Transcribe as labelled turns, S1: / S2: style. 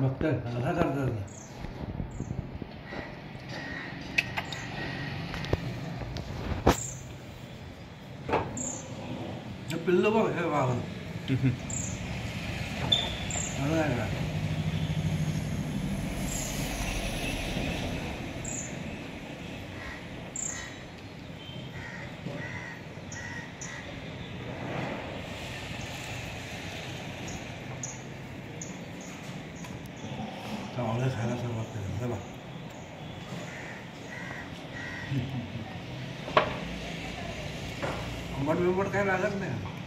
S1: doctor நல்லா தான் இருந்தது பிள்ளைவோ ஆகணும் அதான் तावले सारा सब बात अंबट विंबट कहीं अलग नहीं